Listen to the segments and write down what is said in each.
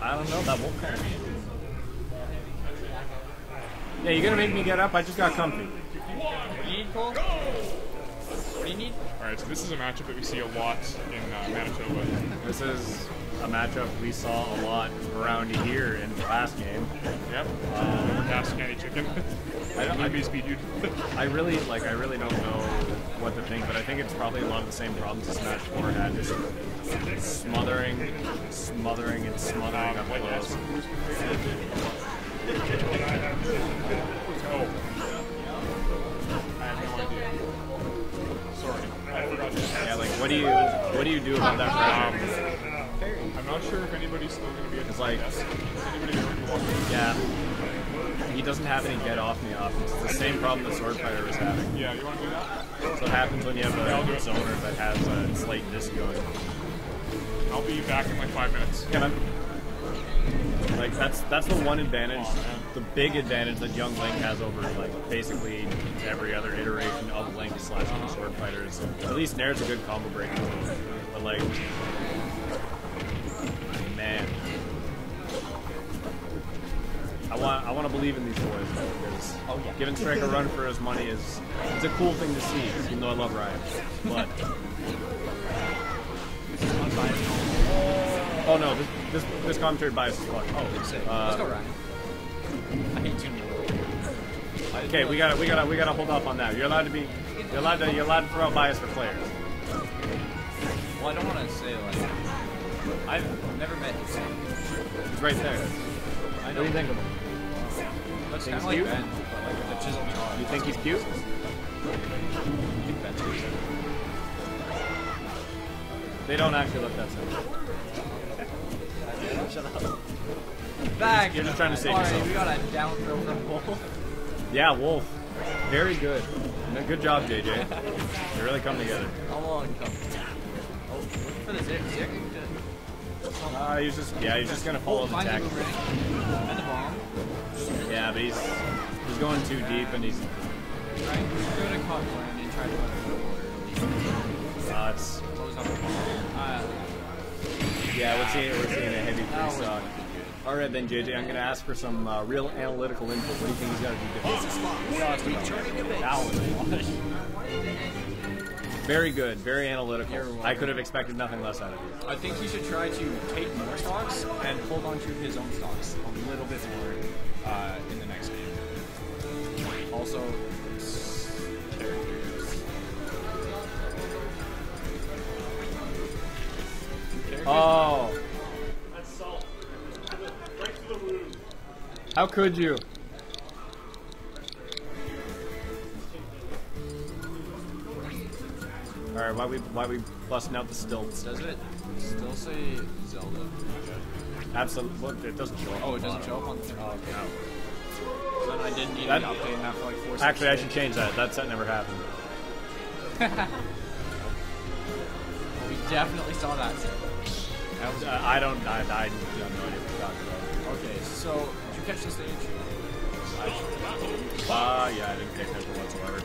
I don't know, that wolf kind Yeah, you're gonna make me get up? I just got comfy. What do you need, Cole? What do you need? Alright, so this is a matchup that we see a lot in uh, Manitoba. This is a matchup we saw a lot around here in the last game. Yep. Um, Overcast Candy Chicken. I don't- Maybe speed you. I really like. I really don't know what to think, but I think it's probably a lot of the same problems as Smash 4 had, just smothering, smothering, and smothering Um, up close. I have no idea. Sorry. I forgot Yeah, like what do you what do you do about that pressure? I'm not sure if anybody's still going to be at the like- desk. Is anybody going to walk in? Yeah, he doesn't have any get off me options. It's the same problem the sword fighter was having. Yeah, you want to do that? That's what happens when you have Yeah, a it. zoner that has a slight disc going. I'll be back in like five minutes. Can I? Like that's that's the one advantage, the big advantage that Young Link has over like basically every other iteration of Link slash the Sword Fighter is at least Nair's a good combo breaker. But like, I want I want to believe in these boys though because Oh, yeah. giving Strike a run for his money is it's a cool thing to see. Even though I love Ryan, but. Oh no, this this, this commentary bias is fucked. Oh, Sick. uh, Let's go, Ryan. I hate Junior. Okay, we gotta we gotta we gotta hold off on that. You're allowed to be you're allowed to you're allowed to throw out bias for players. Well, I don't want to say like I've never met son. He's right there. I What do you think of him? Looks kind of like? Ben, but like with a chiseled jaw. You think he's cute? I think Ben's cute. They don't actually look that similar. Shut up. Back. You're just trying to save Alright, yourself. we got a down throw from Wolf. Yeah, Wolf. Very good. Good job, JJ. They really come together. How long come? Oh, for the zig. Zig. Uh, he's just yeah, he's just gonna follow Oh, the finds but he's he's going too deep and he's Right. Go to and try to let it go uh, it's the bomb. Uh, yeah, we're seeing we're seeing a heavy free stock. All right then, JJ, I'm gonna ask for some uh, real analytical input. What do you think he's got to do different? That was Very good, very analytical. I could have expected nothing less out of you. I think he should try to take more stocks and hold on to his own stocks a little bit more uh, in the next game. Also, Oh. How could you? Why we why we busting out the stilts? Does it still say Zelda? Absolutely, it doesn't show up. Oh, it doesn't show up on the Oh, okay. So then I didn't need That- an update that for like four Actually, I should change that. That set never happened. We definitely saw that. Set. That was, uh, I don't. I, I have no idea what you're talking about. Okay, so did you catch the stage? Uh, yeah, I didn't pay attention whatsoever.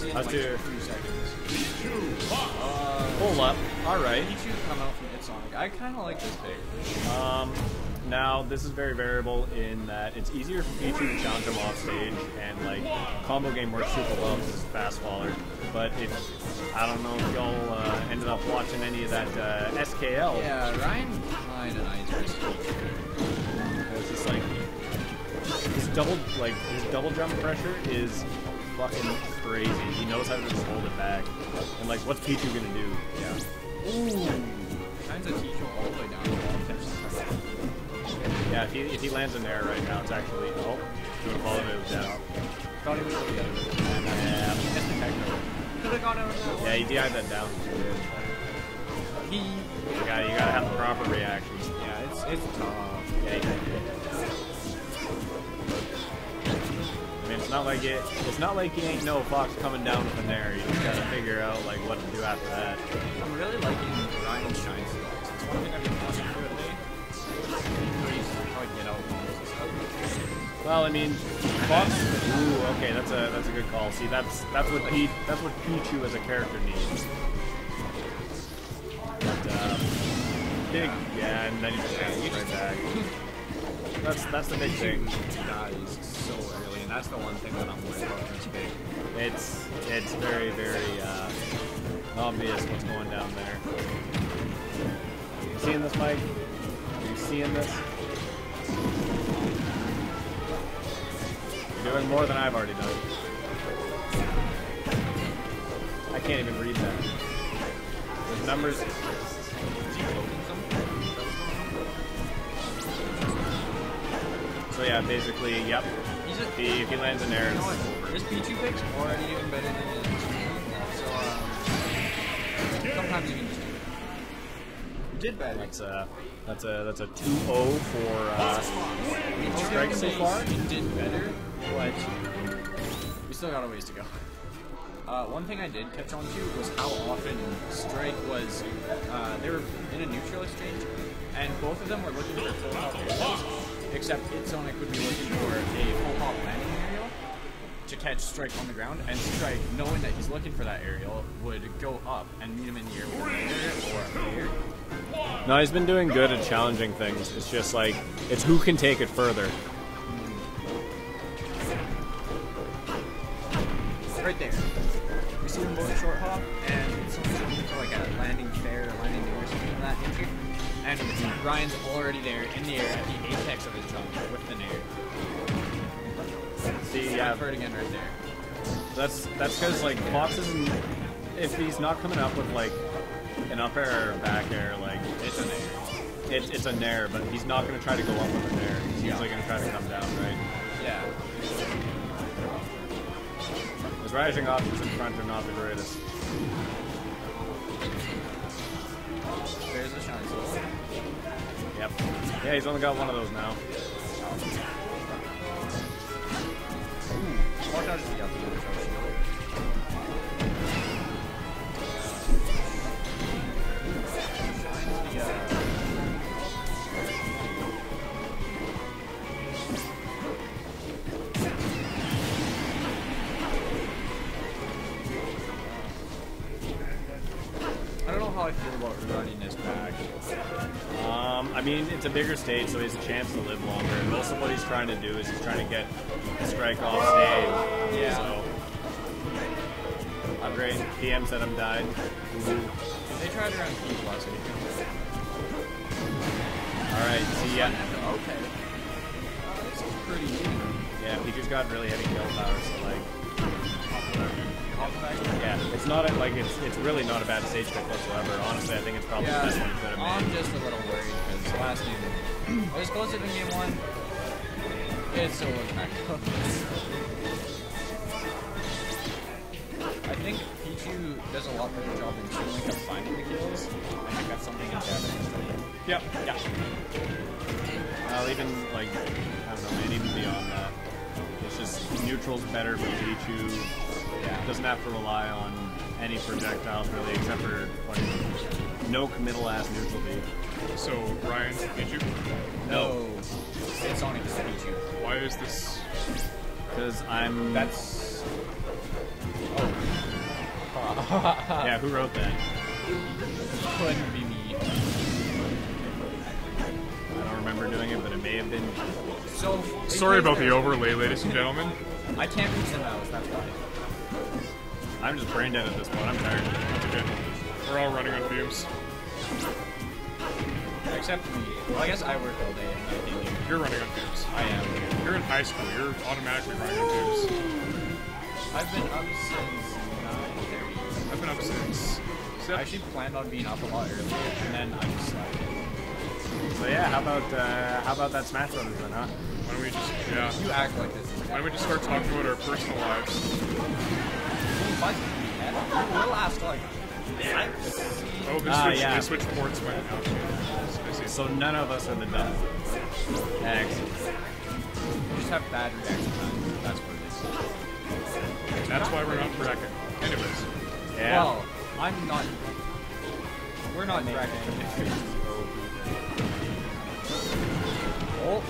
Cool, we'll see in like three seconds. Pull up. All right. Pichu come out from Sonic. I kind of like this pick. Um, now this is very variable in that it's easier for Pichu to challenge him off stage, and like combo game works super well because it's fast faller. But if I don't know if y'all uh, ended up watching any of that uh, SKL, Yeah, Ryan of nice versus Pichu. it's just like his double like his double jump pressure is fucking crazy. He knows how to just hold it back, and like what's Pichu gonna do? Yeah. Ooh. Shines a Ticho all the way down. the wall, catches the Yeah, if he if he lands in there right now, it's actually oh, doing a follow move down. Thought he was going the other. Yeah. He missed the techno. Could have gone of that Yeah, he DI'd that down. He. You gotta, you gotta have the proper reactions. Yeah, it's it's tough. Yeah, it's not like it. It's not like you ain't no fox coming down from there. You just gotta figure out like what to do after that. I'm really liking Ryan's shine. It's one thing I've been watching for lately. He's probably get out combos and stuff. Well, I mean, fox. Ooh, okay, that's a that's a good call. See, that's that's what P, that's what Pichu as a character needs. But, um, big, yeah, and then you just Yeah, right back. That's that's the big thing. dies so early, and that's the one thing that I'm worried about it's. It's very very uh, obvious what's going down there. You seeing this, Mike? Are you seeing this? You're doing more than I've already done. I can't even read that. The numbers. So yeah, basically, yep. If he, if he lands in there, it's? His Pichu picks already even better than his So, um, sometimes you can just do it. Did better. that's a that's a that's a 2-0 for uh, strikes so far. You did better, but we still got a ways to go. Uh, one thing I did catch on to was how often Strike was, uh, they were in a neutral exchange, and both of them were looking for full except Sonic would be looking for a full hop landing aerial to catch Strike on the ground, and Strike, knowing that he's looking for that aerial, would go up and meet him in the air with an air or a. No, he's been doing good at challenging things. It's just like it's who can take it further. right there. We see them both short hop, and someone's looking for like a landing fair or landing nair or something of that nature. And Ryan's already there in the air at the apex of his jump with the nair. See, yeah, For it again right there. that's that's because like Fox isn't. If he's not coming up with like an up air or back air, like It's an nair. it, it's a nair, but he's not going to try to go up with a nair. He's Yeah. usually going to try to come down, right? Yeah. His rising options in front are not the greatest. There's the shine soul. Yep. Yeah, he's only got one of those now. Watch it's a bigger stage, so he has a chance to live longer. And most of what he's trying to do is he's trying to get a strike off stage. Yeah. So, upgrade. PM said I'm died. They tried around P plus. All right. See, yeah, Okay. Uh, this is pretty even. yeah. Pikachu's got really heavy kill power, so like. Yeah, it's not a, like it's it's really not a bad stage pick whatsoever. Honestly, I think it's probably Yeah, the best one he could have I'm just a little worried because last game it was closer than game one. It still was back up. I think Pichu does a lot better job in Link of finding the kills. I think that's something in Japanese. Yep. Yeah. Well, even like I don't know, man. Even beyond that, it's just neutral's better for Pikachu. Yeah. Doesn't have to rely on any projectiles really, except for like no committal ass neutral beat. So, Ryan, did you? No. It's Sonic is Pichu. Why is this? Because I'm. That's. Oh. yeah. Who wrote that? Couldn't be me. I don't remember doing it, but it may have been. So. Sorry about the overlay, ladies and gentlemen. I can't reach the mouse, that's why. I'm just brain dead at this point. I'm tired. That's okay. We're all running on fumes. Except me. Well, I guess I work all day and I think you. You're running on fumes. I am. You're in high school. You're automatically running on fumes. I've been up since 9.30. I've been up since. I actually planned on being up a lot earlier, and then I just slept. So yeah, how about uh, how about that Smash Brothers then, huh? Why don't we just, yeah. You act like this Why don't we just start talking about our personal lives? Oh, they Ah, switched, yeah. they switched ports by now. I see. So none of us are the dumb. Excellent. just have bad reaction time. That's what it is. That's why we're not bracket. Anyways, Yeah. Well, I'm not. We're not bracket contenders. Oh.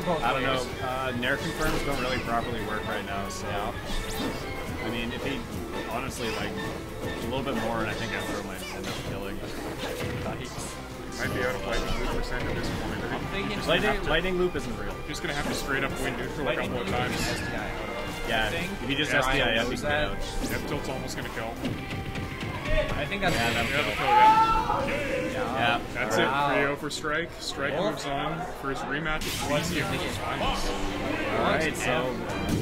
For both I don't know. Uh, Nair confirms don't really properly work right now, so I mean, if he honestly like a little bit more, and I think Afro might end up killing. Might be out of lightning loop percent at this point. I I'm thinking Lightning, to- lightning loop isn't real. Just gonna have to straight up win neutral a couple of times. is SDI out of Yeah, if he just Yeah. SDI, I Ryan think that. out. Yep, tilt's almost gonna kill. I think that's Yeah, it. that'll Yeah, kill. kill, yeah. Yeah, That's Wow. it. 3-0 for Strike. Strike Well- moves on for his rematch with What's BC the Finals. All right, so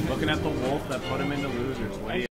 looking at the wolf that put him into losers. What do you